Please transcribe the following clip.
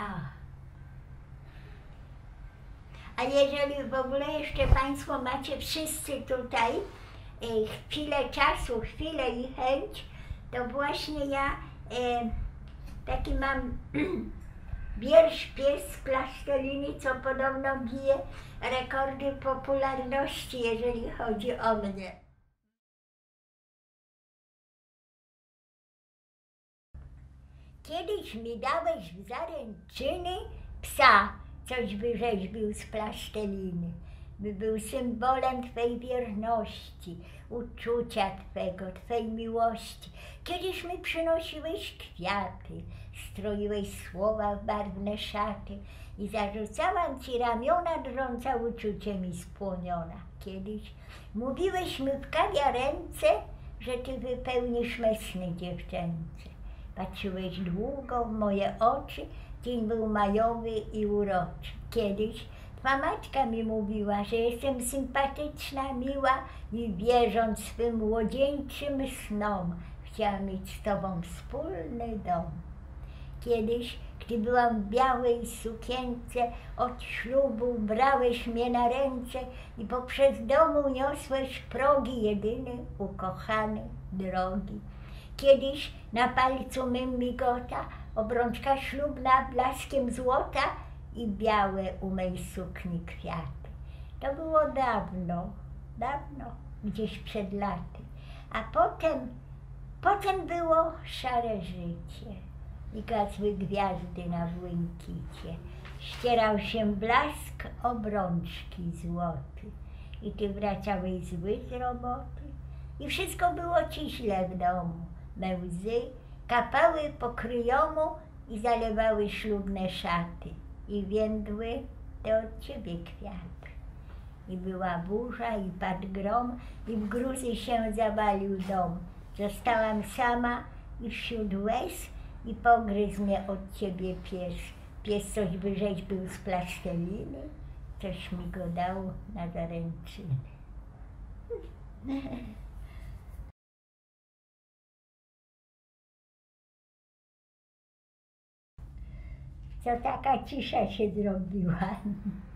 A. A jeżeli w ogóle jeszcze Państwo macie wszyscy tutaj y, chwilę czasu, chwilę i chęć, to właśnie ja e, taki mam wiersz pies z plasteliny, co podobno bije rekordy popularności, jeżeli chodzi o mnie. Kiedyś mi dałeś w zaręczyny psa, coś wyrzeźbił z plasteliny, by był symbolem Twej wierności, uczucia Twego, Twej miłości. Kiedyś mi przynosiłeś kwiaty, stroiłeś słowa w barwne szaty i zarzucałam Ci ramiona drąca uczuciem i spłoniona. Kiedyś mówiłeś mi w kawiarence, że Ty wypełnisz me sny dziewczęce. Patrzyłeś długo w moje oczy, dzień był majowy i uroczy. Kiedyś Twa matka mi mówiła, że jestem sympatyczna, miła i wierząc swym młodzieńczym snom, chciała mieć z Tobą wspólny dom. Kiedyś, gdy byłam w białej sukience, od ślubu brałeś mnie na ręce i poprzez domu niosłeś progi jedyny, ukochany, drogi. Kiedyś na palcu mym migota obrączka ślubna blaskiem złota i białe u mej sukni kwiaty. To było dawno, dawno, gdzieś przed laty. A potem, potem było szare życie i gasły gwiazdy na błękicie. Ścierał się blask obrączki złoty i ty wracałeś zły z roboty i wszystko było ci źle w domu. Me łzy kapały po kryjomu i zalewały ślubne szaty i więdły te od ciebie kwiaty. I była burza i padł grom i w gruzy się zawalił dom. Zostałam sama i wśród łez i pogryzł mnie od ciebie pies. Pies coś wyrzeźbił z plasteliny, coś mi go dał na zaręczyny. Co taka cisza się zrobiła.